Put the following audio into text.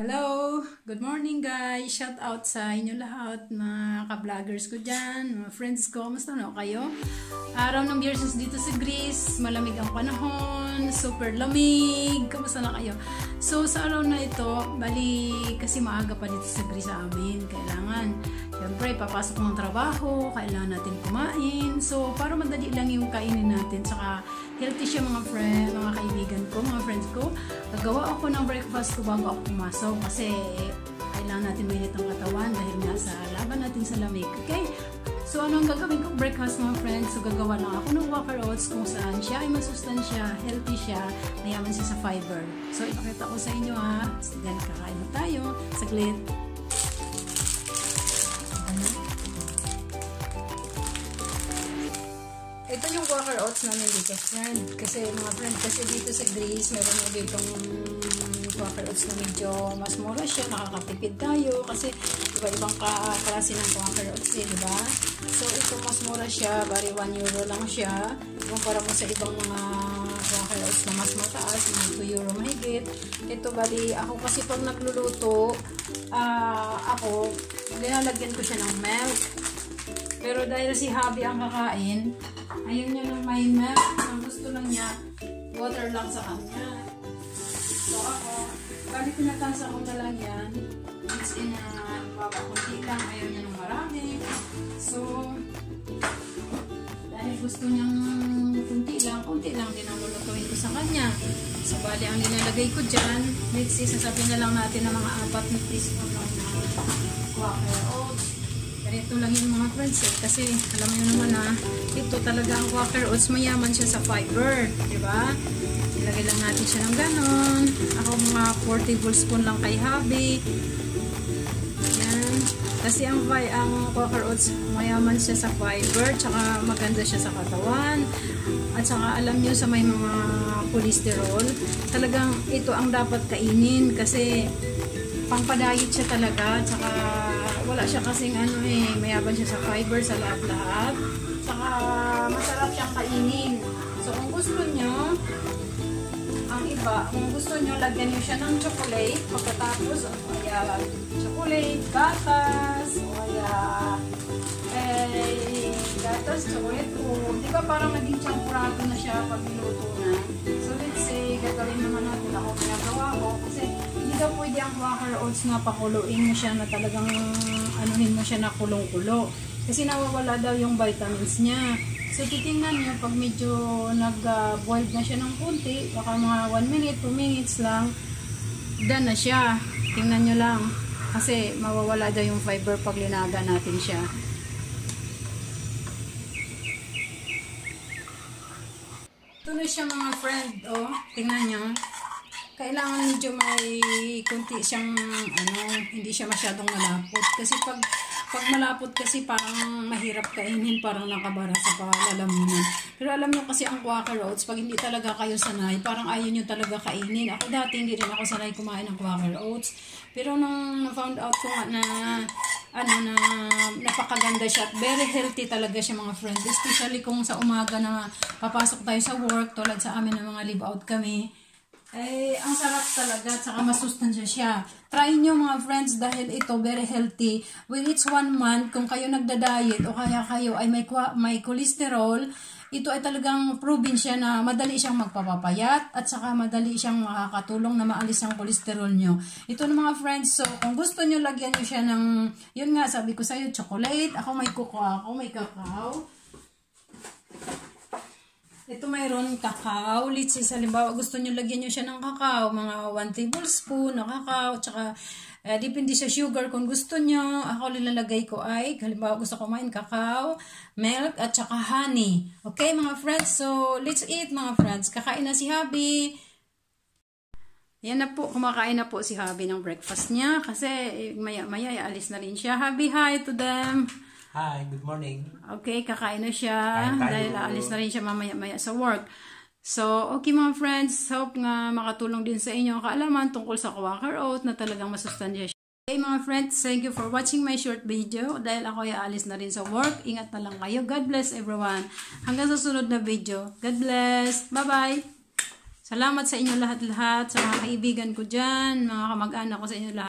Good morning guys! Shout out sa inyo lahat, mga ka-vloggers ko dyan, mga friends ko. Kamusta na kayo? Araw ng Biyernes dito sa Greece, malamig ang panahon, super lamig. Kamusta na kayo? So sa araw na ito, bali kasi maaga pa dito sa Greece sa amin. Kailangan, syempre papasok ng trabaho, kailangan natin kumain. So para madali lang yung kainin natin, saka healthy siya mga friend, mga kaibigan ko, mga friends ko. Gagawa ako ng breakfast ko bago ako pumasok kasi kailangan natin mainit ang katawan dahil nga sa laban natin sa lamig. Okay? So, ano ang gagawin kong breakfast mga friends? So, gagawa lang ako ng Walker Oats kung saan siya ay masustansya, healthy siya, mayaman siya sa fiber. So, ipakita ko sa inyo ha. Then, kakain na tayo. Saglit. Ito yung Walker Oats namin dito. Yan. Kasi mga friend, kasi dito sa Greece, meron mo ditong Walker Oats na medyo mas mura siya. Nakakatipid tayo. Kasi iba-ibang klase ng Walker Oats eh, di ba? So, ito mas mura siya. Bari 1 euro lang siya. Kumpara mo sa ibang mga Walker Oats na mas mataas, mga 2 euro mahigit. Ito, bali, ako kasi pag nagluluto, uh, ako, nilalagyan ko siya ng milk. Pero dahil si Habi ang kakain, ayaw niya ng may milk. Ang gusto lang niya, water lang sa kanya. So ako, balik ko natasa ko na lang yan. Mix in na uh, baba kunti lang. Ayaw niya ng marami. So, dahil gusto niyang kunti lang, kunti lang din ang lulutuin ko sa kanya. So, bali ang nilalagay ko dyan, mix sasabihin na lang natin ng mga apat na teaspoon na water oats. Ganito lang yung mga friends eh. Kasi alam mo naman na ito talaga ang Quaker Oats. Mayaman siya sa fiber. Diba? Ilagay lang natin siya ng ganon. Ako mga 4 tablespoon lang kay Habi. Yan. Kasi ang, ang Quaker Oats mayaman siya sa fiber. Tsaka maganda siya sa katawan. At saka alam nyo sa may mga cholesterol. Talagang ito ang dapat kainin. Kasi pangpadayit siya talaga. Tsaka wala siya kasing ano eh, mayaban siya sa fiber sa lahat-lahat. Saka masarap siyang kainin. So kung gusto nyo, ang iba, kung gusto nyo, lagyan nyo siya ng chocolate. Pagkatapos, o chocolate, gatas, o kaya eh, gatas, chocolate o di ba parang naging champurado na siya pag niluto na. So let's say, gagawin naman natin ako ginagawa ko kasi hindi daw pwede ang Quaker Oats na pakuluin mo siya na talagang anuhin mo siya na kulong-kulo. Kasi nawawala daw yung vitamins niya. So, titingnan niyo pag medyo nag-boiled na siya ng kunti, baka mga 1 minute, 2 minutes lang, done na siya. Tingnan niyo lang. Kasi mawawala daw yung fiber pag linaga natin siya. Na siya mga friend, oh. Tingnan niyo kailangan medyo may kunti siyang ano, hindi siya masyadong malapot. Kasi pag pag malapot kasi parang mahirap kainin, parang nakabara sa palalamunan. Pero alam niyo kasi ang Quaker Oats, pag hindi talaga kayo sanay, parang ayaw niyo talaga kainin. Ako dati hindi rin ako sanay kumain ng Quaker Oats. Pero nung na-found out ko nga na ano na napakaganda siya at very healthy talaga siya mga friends. Especially kung sa umaga na papasok tayo sa work, tulad sa amin ng mga live out kami eh, ang sarap talaga, at saka masustansya siya. Try nyo mga friends dahil ito very healthy. With each one month, kung kayo nagda-diet o kaya kayo ay may, may cholesterol, ito ay talagang proven siya na madali siyang magpapapayat at saka madali siyang makakatulong na maalis ang cholesterol nyo. Ito na mga friends, so kung gusto nyo lagyan nyo siya ng, yun nga sabi ko sa'yo, chocolate, ako may cocoa, ako may cacao. Ito mayroon kakao, litsi. Halimbawa, gusto nyo lagyan nyo siya ng kakao, mga 1 tablespoon na kakao, tsaka eh, depende sa sugar kung gusto nyo. Ako lilalagay ko ay, halimbawa gusto ko kumain kakao, milk, at tsaka honey. Okay mga friends, so let's eat mga friends. Kakain na si Habi. Yan na po, kumakain na po si Habi ng breakfast niya kasi maya-maya alis na rin siya. Habi, hi to them. Hi, good morning. Okay, kakain na siya dahil aalis na rin siya mamaya-maya sa work. So, okay mga friends, hope nga makatulong din sa inyo ang kaalaman tungkol sa Quaker Oat na talagang masustansya siya. Okay mga friends, thank you for watching my short video. Dahil ako ay aalis na rin sa work, ingat na lang kayo. God bless everyone. Hanggang sa sunod na video. God bless. Bye-bye. Salamat sa inyo lahat-lahat, sa mga kaibigan ko dyan, mga kamag-anak ko sa inyo lahat.